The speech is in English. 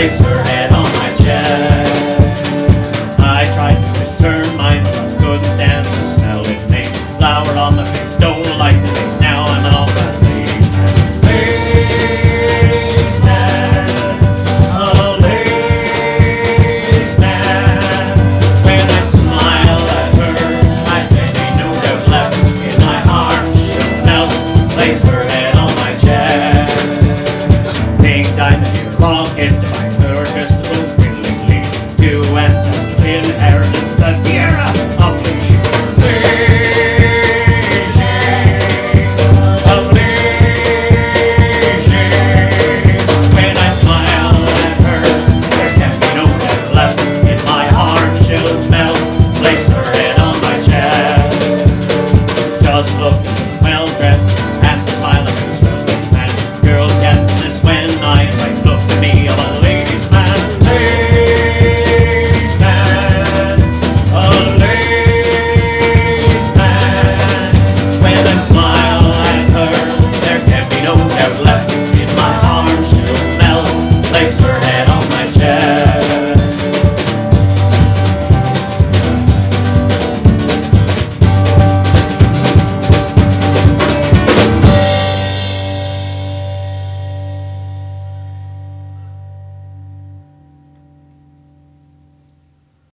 place her head on my chest. I tried to return mine, but couldn't stand the smell it made. Flower on the face, don't like the taste. Now I'm all-class ladies Lady's man, a lady's man. When I smile at her, I think he knew have left in my heart. She melt, place her head on my chest. Pink diamond. Palm and Jamaica.